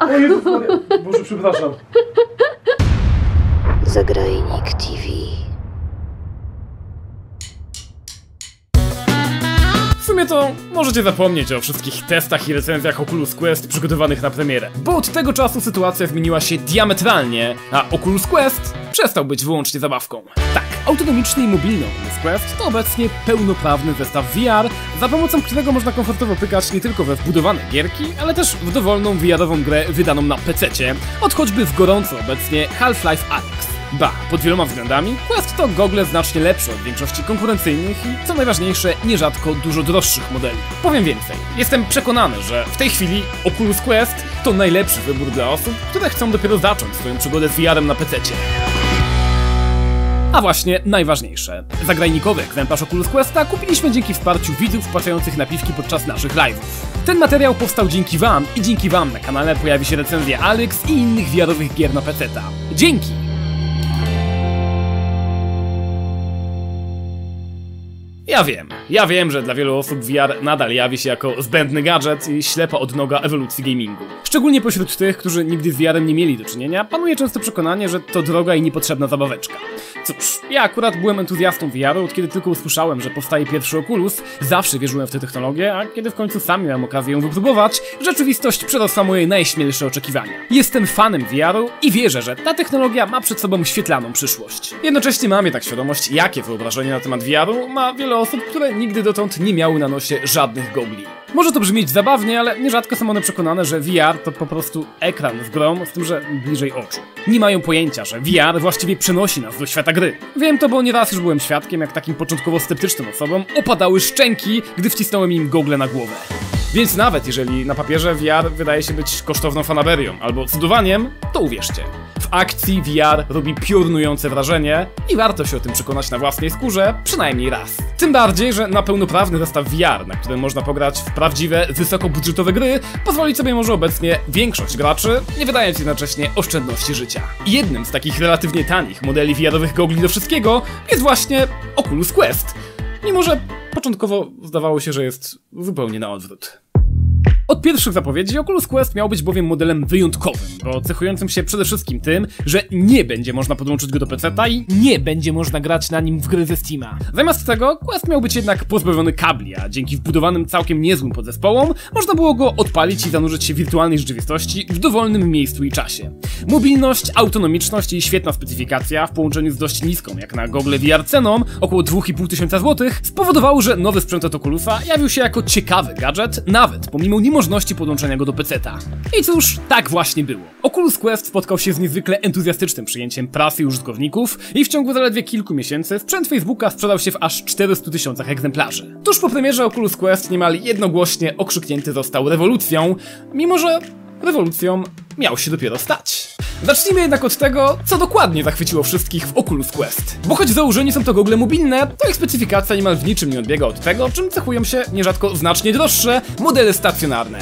O Jezus Maria. Boże, przepraszam. Zagrajnik TV. W sumie to możecie zapomnieć o wszystkich testach i recenzjach Oculus Quest przygotowanych na premierę, bo od tego czasu sytuacja zmieniła się diametralnie, a Oculus Quest przestał być wyłącznie zabawką. Tak, autonomiczny i mobilny Oculus Quest to obecnie pełnoprawny zestaw VR, za pomocą którego można komfortowo pykać nie tylko we wbudowane gierki, ale też w dowolną VR-ową grę wydaną na PC, od choćby w gorąco obecnie Half-Life Alyx. Ba, pod wieloma względami Quest to gogle znacznie lepsze od większości konkurencyjnych i, co najważniejsze, nierzadko dużo droższych modeli. Powiem więcej, jestem przekonany, że w tej chwili Oculus Quest to najlepszy wybór dla osób, które chcą dopiero zacząć swoją przygodę z VR-em na PC. A właśnie najważniejsze. Zagrajnikowy egzemplarz Oculus Questa kupiliśmy dzięki wsparciu widzów wpłacających napiwki podczas naszych live'ów. Ten materiał powstał dzięki wam i dzięki wam na kanale pojawi się recenzja Alex i innych VR-owych gier na PC. Dzięki! Ja wiem, ja wiem, że dla wielu osób VR nadal jawi się jako zbędny gadżet i ślepa odnoga ewolucji gamingu. Szczególnie pośród tych, którzy nigdy z VR-em nie mieli do czynienia, panuje często przekonanie, że to droga i niepotrzebna zabaweczka. Cóż, ja akurat byłem entuzjastą VR-u, od kiedy tylko usłyszałem, że powstaje pierwszy Oculus, zawsze wierzyłem w tę technologię, a kiedy w końcu sam miałem okazję ją wypróbować, rzeczywistość przerosła moje najśmielsze oczekiwania. Jestem fanem VR-u i wierzę, że ta technologia ma przed sobą świetlaną przyszłość. Jednocześnie mam jednak świadomość, jakie wyobrażenie na temat VR-u ma wiele osób, które nigdy dotąd nie miały na nosie żadnych gogli. Może to brzmieć zabawnie, ale nierzadko są one przekonane, że VR to po prostu ekran z grą, z tym, że bliżej oczu. Nie mają pojęcia, że VR właściwie przenosi nas do świata gry. Wiem to, bo nieraz już byłem świadkiem, jak takim początkowo sceptycznym osobom opadały szczęki, gdy wcisnąłem im gogle na głowę. Więc nawet jeżeli na papierze VR wydaje się być kosztowną fanaberią albo cudowaniem, to uwierzcie. Akcji VR robi piorunujące wrażenie i warto się o tym przekonać na własnej skórze przynajmniej raz. Tym bardziej, że na pełnoprawny zestaw VR, na którym można pograć w prawdziwe, wysokobudżetowe gry, pozwolić sobie może obecnie większość graczy, nie wydając jednocześnie oszczędności życia. Jednym z takich relatywnie tanich modeli VR-owych gogli do wszystkiego jest właśnie Oculus Quest. Mimo, że początkowo zdawało się, że jest zupełnie na odwrót. Od pierwszych zapowiedzi Oculus Quest miał być bowiem modelem wyjątkowym, bo cechującym się przede wszystkim tym, że nie będzie można podłączyć go do PC-ta i nie będzie można grać na nim w gry ze Steama. Zamiast tego Quest miał być jednak pozbawiony kabli, a dzięki wbudowanym całkiem niezłym podzespołom można było go odpalić i zanurzyć się w wirtualnej rzeczywistości w dowolnym miejscu i czasie. Mobilność, autonomiczność i świetna specyfikacja w połączeniu z dość niską jak na Google VR ceną, około 2,5 tysiąca złotych, spowodowały, że nowy sprzęt od Oculusa jawił się jako ciekawy gadżet, nawet pomimo niemożności podłączenia go do PC-ta. I cóż, tak właśnie było. Oculus Quest spotkał się z niezwykle entuzjastycznym przyjęciem prasy i użytkowników i w ciągu zaledwie kilku miesięcy sprzęt Facebooka sprzedał się w aż 400 tysiącach egzemplarzy. Tuż po premierze Oculus Quest niemal jednogłośnie okrzyknięty został rewolucją, mimo że rewolucją miał się dopiero stać. Zacznijmy jednak od tego, co dokładnie zachwyciło wszystkich w Oculus Quest. Bo choć w założeniu są to gogle mobilne, to ich specyfikacja niemal w niczym nie odbiega od tego, czym cechują się nierzadko znacznie droższe modele stacjonarne.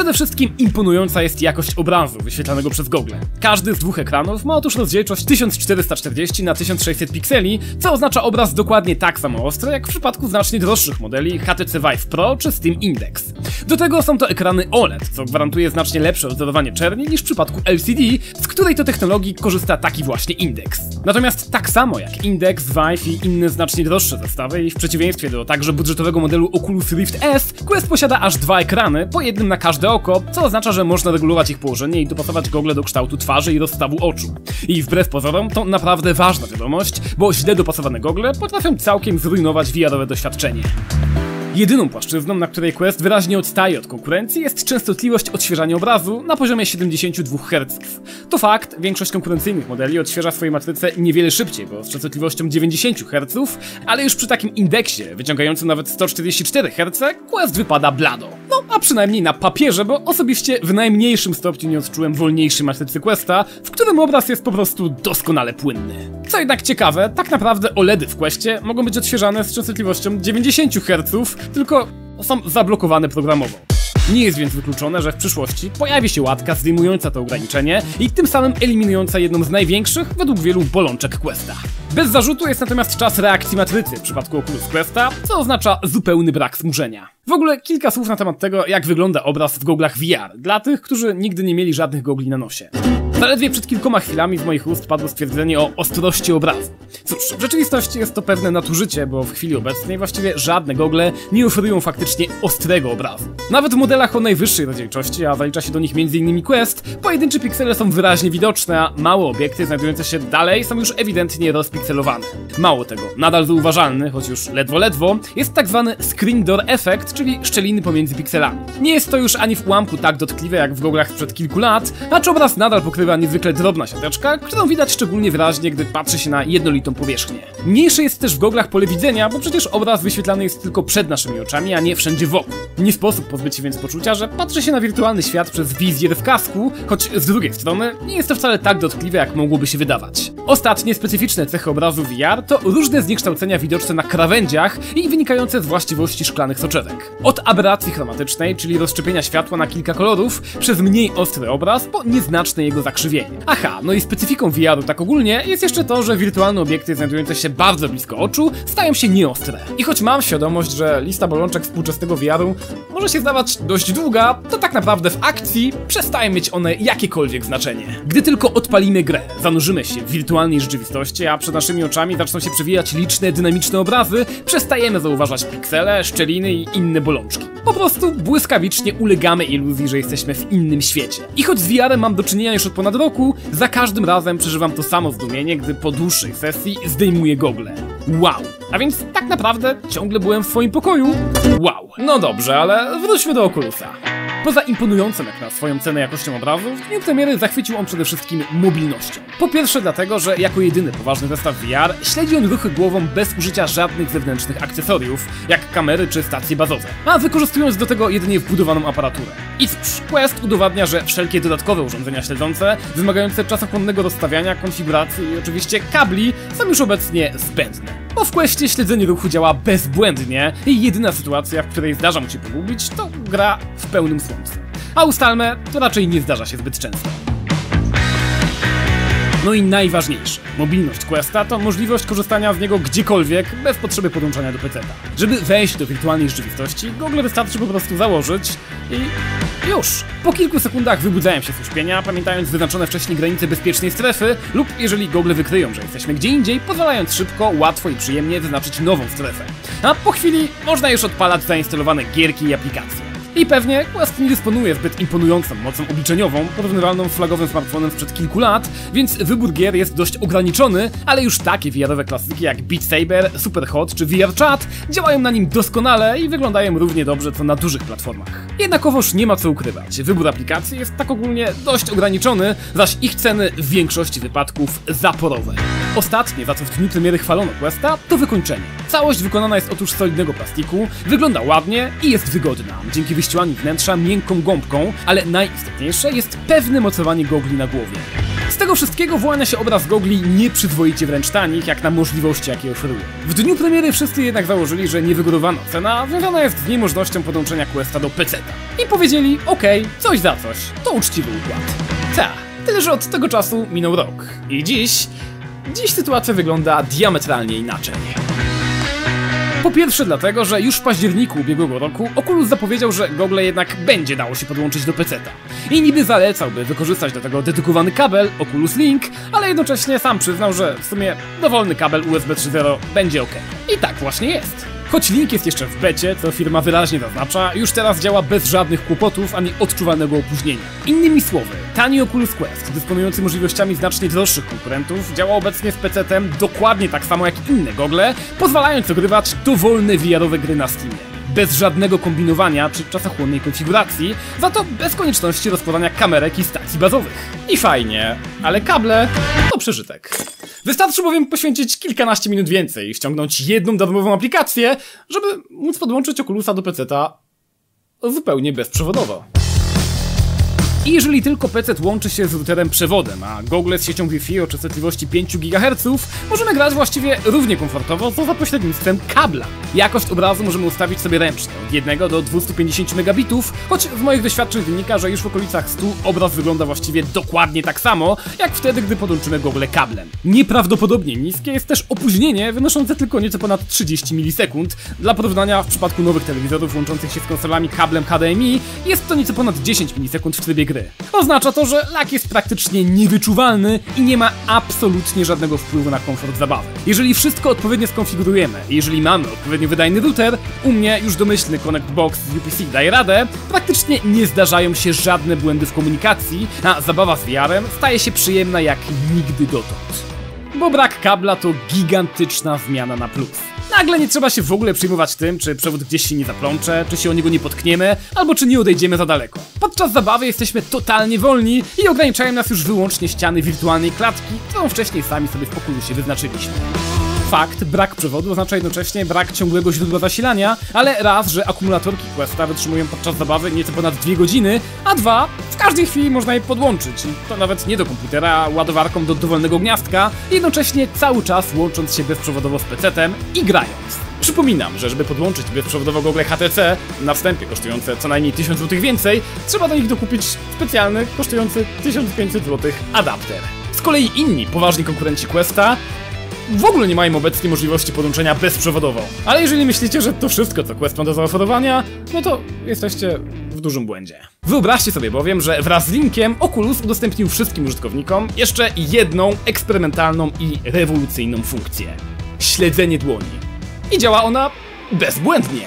Przede wszystkim imponująca jest jakość obrazu wyświetlanego przez Google. Każdy z dwóch ekranów ma otóż rozdzielczość 1440 na 1600 pikseli, co oznacza obraz dokładnie tak samo ostry jak w przypadku znacznie droższych modeli HTC Vive Pro czy Steam Index. Do tego są to ekrany OLED, co gwarantuje znacznie lepsze odwzorowanie czerni niż w przypadku LCD, z której to technologii korzysta taki właśnie Index. Natomiast tak samo jak Index, Vive i inne znacznie droższe zestawy i w przeciwieństwie do także budżetowego modelu Oculus Rift S, Quest posiada aż dwa ekrany, po jednym na każde co oznacza, że można regulować ich położenie i dopasować gogle do kształtu twarzy i rozstawu oczu. I wbrew pozorom to naprawdę ważna wiadomość, bo źle dopasowane gogle potrafią całkiem zrujnować VR-owe doświadczenie. Jedyną płaszczyzną, na której Quest wyraźnie odstaje od konkurencji jest częstotliwość odświeżania obrazu na poziomie 72 Hz. To fakt, większość konkurencyjnych modeli odświeża swoje matryce niewiele szybciej, bo z częstotliwością 90 Hz, ale już przy takim indeksie, wyciągającym nawet 144 Hz, Quest wypada blado. No, a przynajmniej na papierze, bo osobiście w najmniejszym stopniu nie odczułem wolniejszej matrycy Questa, w którym obraz jest po prostu doskonale płynny. Co jednak ciekawe, tak naprawdę OLEDy w Questie mogą być odświeżane z częstotliwością 90 Hz, tylko są zablokowane programowo. Nie jest więc wykluczone, że w przyszłości pojawi się łatka zdejmująca to ograniczenie i tym samym eliminująca jedną z największych, według wielu, bolączek Questa. Bez zarzutu jest natomiast czas reakcji matrycy w przypadku Oculus Questa, co oznacza zupełny brak smużenia. W ogóle kilka słów na temat tego, jak wygląda obraz w goglach VR, dla tych, którzy nigdy nie mieli żadnych gogli na nosie. Zaledwie przed kilkoma chwilami z moich ust padło stwierdzenie o ostrości obrazu. Cóż, w rzeczywistości jest to pewne nadużycie, bo w chwili obecnej właściwie żadne gogle nie oferują faktycznie ostrego obrazu. Nawet w modelach o najwyższej rozdzielczości, a zalicza się do nich m.in. Quest, pojedyncze piksele są wyraźnie widoczne, a małe obiekty znajdujące się dalej są już ewidentnie rozpikselowane. Mało tego, nadal zauważalny, choć już ledwo ledwo, jest tak zwany screen door effect, czyli szczeliny pomiędzy pikselami. Nie jest to już ani w ułamku tak dotkliwe jak w goglach sprzed kilku lat, acz obraz nadal pokrywa niezwykle drobna siateczka, którą widać szczególnie wyraźnie, gdy patrzy się na jednolitą powierzchnię. Mniejsze jest też w goglach pole widzenia, bo przecież obraz wyświetlany jest tylko przed naszymi oczami, a nie wszędzie wokół. Nie sposób pozbyć się więc poczucia, że patrzy się na wirtualny świat przez wizjer w kasku, choć z drugiej strony nie jest to wcale tak dotkliwe, jak mogłoby się wydawać. Ostatnie specyficzne cechy obrazu VR to różne zniekształcenia widoczne na krawędziach i wynikające z właściwości szklanych soczewek. Od aberracji chromatycznej, czyli rozszczepienia światła na kilka kolorów, przez mniej ostry obraz po nieznaczne jego zakrzywienie. Aha, no i specyfiką VR-u tak ogólnie jest jeszcze to, że wirtualne obiekty znajdujące się bardzo blisko oczu stają się nieostre. I choć mam świadomość, że lista bolączek współczesnego VR-u może się zdawać dość długa, to tak naprawdę w akcji przestają mieć one jakiekolwiek znaczenie. Gdy tylko odpalimy grę, zanurzymy się w wirtualnej rzeczywistości, a przed naszymi oczami zaczną się przewijać liczne, dynamiczne obrazy, przestajemy zauważać piksele, szczeliny i inne bolączki. Po prostu błyskawicznie ulegamy iluzji, że jesteśmy w innym świecie. I choć z VR-em mam do czynienia już od ponad roku, za każdym razem przeżywam to samo zdumienie, gdy po dłuższej sesji zdejmuję gogle. Wow. A więc tak naprawdę ciągle byłem w swoim pokoju. Wow. No dobrze, ale wróćmy do Oculusa. Poza imponującym jak na swoją cenę jakością obrazu, w dniu premiery zachwycił on przede wszystkim mobilnością. Po pierwsze dlatego, że jako jedyny poważny zestaw VR śledzi on ruchy głową bez użycia żadnych zewnętrznych akcesoriów, jak kamery czy stacje bazowe, a wykorzystując do tego jedynie wbudowaną aparaturę. I Quest udowadnia, że wszelkie dodatkowe urządzenia śledzące, wymagające czasochłonnego rozstawiania, konfiguracji i oczywiście kabli, są już obecnie zbędne. Bo w Questie śledzenie ruchu działa bezbłędnie i jedyna sytuacja, w której zdarza mu się pogubić, to gra w pełnym słońcu. A ustalmy, to raczej nie zdarza się zbyt często. No i najważniejsze, mobilność Questa to możliwość korzystania z niego gdziekolwiek, bez potrzeby podłączania do PC. Żeby wejść do wirtualnej rzeczywistości, Google wystarczy po prostu założyć i już! Po kilku sekundach wybudzają się z uśpienia, pamiętając wyznaczone wcześniej granice bezpiecznej strefy, lub jeżeli Google wykryją, że jesteśmy gdzie indziej, pozwalając szybko, łatwo i przyjemnie wyznaczyć nową strefę. A po chwili można już odpalać zainstalowane gierki i aplikacje. I pewnie Quest nie dysponuje zbyt imponującą mocą obliczeniową, porównywalną z flagowym smartfonem sprzed kilku lat, więc wybór gier jest dość ograniczony, ale już takie VR-owe klasyki jak Beat Saber, Superhot czy VR Chat działają na nim doskonale i wyglądają równie dobrze co na dużych platformach. Jednakowoż nie ma co ukrywać, wybór aplikacji jest tak ogólnie dość ograniczony, zaś ich ceny w większości wypadków zaporowe. Ostatnie, za co w dniu premiery chwalono Questa, to wykończenie. Całość wykonana jest otóż z solidnego plastiku, wygląda ładnie i jest wygodna, dzięki wyścielaniu wnętrza miękką gąbką, ale najistotniejsze jest pewne mocowanie gogli na głowie. Z tego wszystkiego wyłania się obraz gogli nieprzyzwoicie wręcz tanich, jak na możliwości, jakie oferuje. W dniu premiery wszyscy jednak założyli, że niewygórowana cena związana jest z niemożnością podłączenia Questa do PC-ta. I powiedzieli, okej, okay, coś za coś, to uczciwy układ. Ta, tyle że od tego czasu minął rok. I dziś... Dziś sytuacja wygląda diametralnie inaczej. Po pierwsze dlatego, że już w październiku ubiegłego roku Oculus zapowiedział, że Google jednak będzie dało się podłączyć do PC-ta. I niby zalecałby wykorzystać do tego dedykowany kabel Oculus Link, ale jednocześnie sam przyznał, że w sumie dowolny kabel USB 3.0 będzie ok. I tak właśnie jest. Choć link jest jeszcze w becie, co firma wyraźnie zaznacza, już teraz działa bez żadnych kłopotów ani odczuwalnego opóźnienia. Innymi słowy, tani Oculus Quest, dysponujący możliwościami znacznie droższych konkurentów, działa obecnie z PC-tem dokładnie tak samo jak inne gogle, pozwalając ogrywać dowolne VR-owe gry na Steamie bez żadnego kombinowania przy czasochłonnej konfiguracji, za to bez konieczności rozkładania kamerek i stacji bazowych. I fajnie, ale kable to przeżytek. Wystarczy bowiem poświęcić kilkanaście minut więcej i ściągnąć jedną darmową aplikację, żeby móc podłączyć Oculusa do PC-ta zupełnie bezprzewodowo. I jeżeli tylko PC łączy się z routerem przewodem, a gogle z siecią Wi-Fi o częstotliwości 5 GHz, możemy grać właściwie równie komfortowo, co za pośrednictwem kabla. Jakość obrazu możemy ustawić sobie ręcznie, od 1 do 250 megabitów, choć z moich doświadczeń wynika, że już w okolicach 100 obraz wygląda właściwie dokładnie tak samo, jak wtedy, gdy podłączymy gogle kablem. Nieprawdopodobnie niskie jest też opóźnienie wynoszące tylko nieco ponad 30 milisekund. Dla porównania w przypadku nowych telewizorów łączących się z konsolami kablem HDMI jest to nieco ponad 10 milisekund w trybie gry. Oznacza to, że lag jest praktycznie niewyczuwalny i nie ma absolutnie żadnego wpływu na komfort zabawy. Jeżeli wszystko odpowiednio skonfigurujemy, jeżeli mamy odpowiednio wydajny router, u mnie już domyślny Connect Box z UPC daje radę, praktycznie nie zdarzają się żadne błędy w komunikacji, a zabawa z VR-em staje się przyjemna jak nigdy dotąd. Bo brak kabla to gigantyczna zmiana na plus. Nagle nie trzeba się w ogóle przejmować tym, czy przewód gdzieś się nie zaplącze, czy się o niego nie potkniemy, albo czy nie odejdziemy za daleko. Podczas zabawy jesteśmy totalnie wolni i ograniczają nas już wyłącznie ściany wirtualnej klatki, którą wcześniej sami sobie w pokoju się wyznaczyliśmy. Fakt, brak przewodu oznacza jednocześnie brak ciągłego źródła zasilania, ale raz, że akumulatorki Questa wytrzymują podczas zabawy nieco ponad 2 godziny, a dwa, w każdej chwili można je podłączyć, i to nawet nie do komputera, a ładowarką do dowolnego gniazdka, jednocześnie cały czas łącząc się bezprzewodowo z PC-tem i grając. Przypominam, że żeby podłączyć bezprzewodowo gogle HTC, na wstępie kosztujące co najmniej 1000 zł więcej, trzeba do nich dokupić specjalny, kosztujący 1500 zł adapter. Z kolei inni poważni konkurenci Questa w ogóle nie mają obecnie możliwości podłączenia bezprzewodowo. Ale jeżeli myślicie, że to wszystko, co Quest ma do zaoferowania, no to jesteście w dużym błędzie. Wyobraźcie sobie bowiem, że wraz z linkiem Oculus udostępnił wszystkim użytkownikom jeszcze jedną eksperymentalną i rewolucyjną funkcję. Śledzenie dłoni. I działa ona bezbłędnie.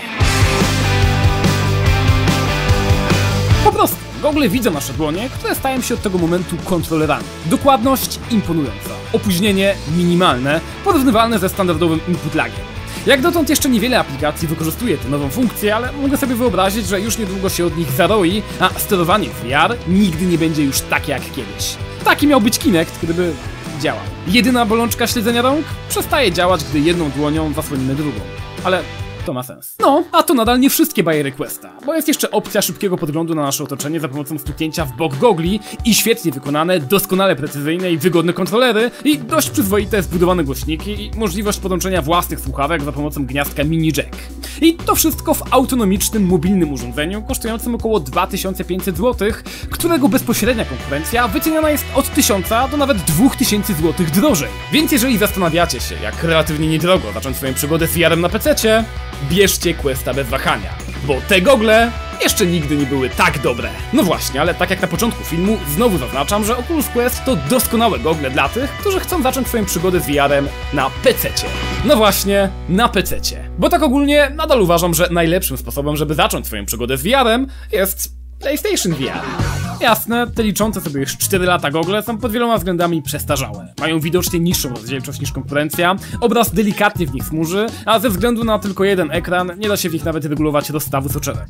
Po prostu, gogle widzą nasze dłonie, które stają się od tego momentu kontrolerami. Dokładność imponująca, opóźnienie minimalne, porównywalne ze standardowym input lagiem. Jak dotąd jeszcze niewiele aplikacji wykorzystuje tę nową funkcję, ale mogę sobie wyobrazić, że już niedługo się od nich zaroi, a sterowanie w VR nigdy nie będzie już takie jak kiedyś. Taki miał być Kinect, gdyby działał. Jedyna bolączka śledzenia rąk przestaje działać, gdy jedną dłonią zasłonimy drugą. Ale to ma sens. No, a to nadal nie wszystkie bajery Questa, bo jest jeszcze opcja szybkiego podglądu na nasze otoczenie za pomocą stuknięcia w bok gogli i świetnie wykonane, doskonale precyzyjne i wygodne kontrolery i dość przyzwoite zbudowane głośniki i możliwość podłączenia własnych słuchawek za pomocą gniazdka mini jack. I to wszystko w autonomicznym, mobilnym urządzeniu kosztującym około 2500 zł, którego bezpośrednia konkurencja wyceniana jest od 1000 do nawet 2000 zł drożej. Więc jeżeli zastanawiacie się, jak relatywnie niedrogo zacząć swoją przygodę z VR-em na PC, bierzcie Questa bez wahania, bo te gogle jeszcze nigdy nie były tak dobre. No właśnie, ale tak jak na początku filmu, znowu zaznaczam, że Oculus Quest to doskonałe gogle dla tych, którzy chcą zacząć swoją przygodę z VR-em na PC-cie. No właśnie, na PC-cie. Bo tak ogólnie nadal uważam, że najlepszym sposobem, żeby zacząć swoją przygodę z VR-em jest PlayStation VR. Jasne, te liczące sobie już 4 lata gogle są pod wieloma względami przestarzałe. Mają widocznie niższą rozdzielczość niż konkurencja, obraz delikatnie w nich smuży, a ze względu na tylko jeden ekran nie da się w nich nawet regulować rozstawu soczewek.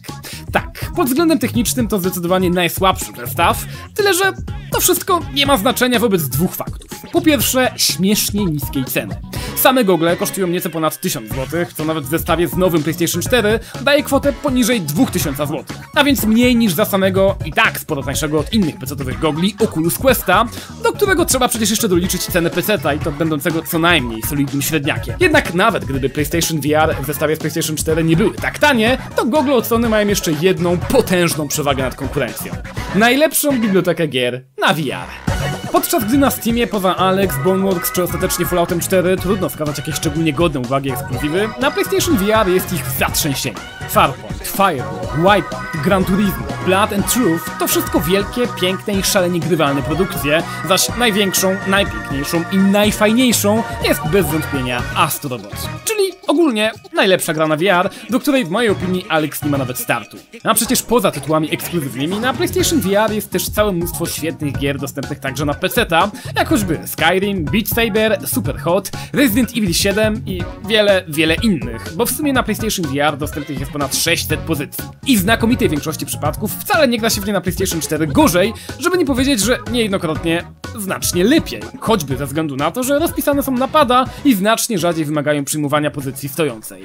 Pod względem technicznym to zdecydowanie najsłabszy zestaw, tyle że to wszystko nie ma znaczenia wobec dwóch faktów. Po pierwsze, śmiesznie niskiej ceny. Same gogle kosztują nieco ponad 1000 zł, co nawet w zestawie z nowym PlayStation 4 daje kwotę poniżej 2000 zł. A więc mniej niż za samego i tak sporo tańszego od innych PC-owych gogli Oculus Questa, do którego trzeba przecież jeszcze doliczyć cenę PC-ta i to będącego co najmniej solidnym średniakiem. Jednak nawet gdyby PlayStation VR w zestawie z PlayStation 4 nie były tak tanie, to gogle od Sony mają jeszcze jedną potężną przewagę nad konkurencją. Najlepszą bibliotekę gier na VR. Podczas gdy na Steamie poza Alex, Boneworks czy ostatecznie Falloutem 4 trudno wskazać jakieś szczególnie godne uwagi ekskluzywy, na PlayStation VR jest ich zatrzęsienie. Farpoint, Firewall, Wipeout, Gran Turismo, Blood and Truth to wszystko wielkie, piękne i szalenie grywalne produkcje, zaś największą, najpiękniejszą i najfajniejszą jest bez wątpienia Astrobot. Czyli ogólnie najlepsza gra na VR, do której w mojej opinii Alex nie ma nawet startu. A przecież poza tytułami ekskluzywnymi na PlayStation VR jest też całe mnóstwo świetnych gier dostępnych także na PC-ta, jak choćby Skyrim, Beat Saber, Superhot, Resident Evil 7 i wiele, wiele innych, bo w sumie na PlayStation VR dostępnych jest ponad 600 pozycji. I w znakomitej większości przypadków wcale nie gra się w nie na PlayStation 4 gorzej, żeby nie powiedzieć, że niejednokrotnie znacznie lepiej. Choćby ze względu na to, że rozpisane są napada i znacznie rzadziej wymagają przyjmowania pozycji stojącej.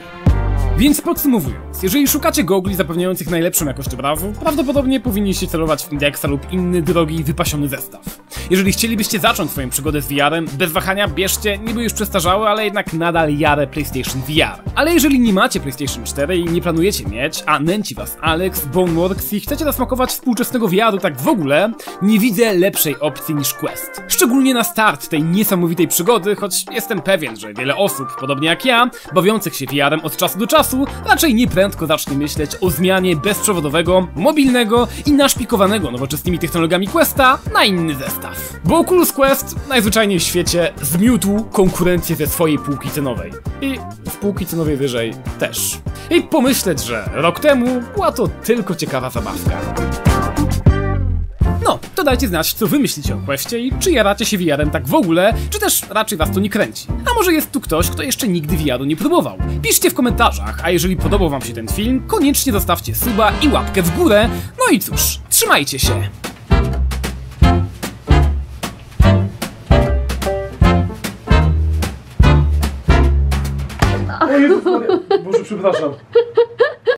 Więc podsumowując, jeżeli szukacie gogli zapewniających najlepszą jakość obrazu, prawdopodobnie powinniście celować w Indexa lub inny drogi wypasiony zestaw. Jeżeli chcielibyście zacząć swoją przygodę z VR-em, bez wahania bierzcie niby już przestarzałe, ale jednak nadal jare PlayStation VR. Ale jeżeli nie macie PlayStation 4 i nie planujecie mieć, a nęci was Alex, Boneworks i chcecie zasmakować współczesnego VR-u tak w ogóle, nie widzę lepszej opcji niż Quest. Szczególnie na start tej niesamowitej przygody, choć jestem pewien, że wiele osób, podobnie jak ja, bawiących się VR-em od czasu do czasu, raczej nieprędko zacznie myśleć o zmianie bezprzewodowego, mobilnego i naszpikowanego nowoczesnymi technologiami Questa na inny zestaw. Bo Oculus Quest najzwyczajniej w świecie zmiótł konkurencję ze swojej półki cenowej. I w półki cenowej wyżej też. I pomyśleć, że rok temu była to tylko ciekawa zabawka. To dajcie znać, co wy myślicie o Questie i czy jaracie się VR-em tak w ogóle, czy też raczej was to nie kręci. A może jest tu ktoś, kto jeszcze nigdy VR-u nie próbował? Piszcie w komentarzach, a jeżeli podobał wam się ten film, koniecznie zostawcie suba i łapkę w górę. No i cóż, trzymajcie się! Boże, przepraszam.